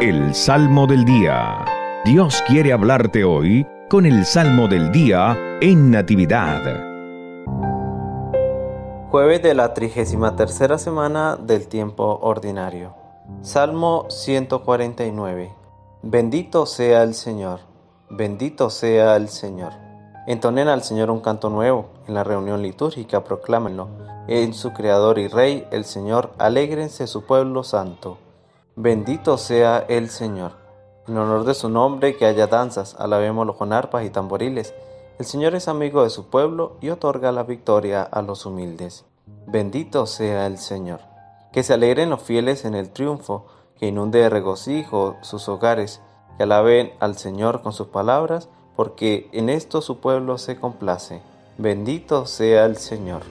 El Salmo del Día. Dios quiere hablarte hoy con el Salmo del Día en Natividad. Jueves de la 33 semana del tiempo ordinario. Salmo 149. Bendito sea el Señor. Bendito sea el Señor. Entonen al Señor un canto nuevo. En la reunión litúrgica proclámenlo. En su Creador y Rey, el Señor, alégrense su pueblo santo. Bendito sea el Señor. En honor de su nombre, que haya danzas, alabémoslo con arpas y tamboriles. El Señor es amigo de su pueblo y otorga la victoria a los humildes. Bendito sea el Señor. Que se alegren los fieles en el triunfo, que inunde de regocijo sus hogares, que alaben al Señor con sus palabras, porque en esto su pueblo se complace. Bendito sea el Señor.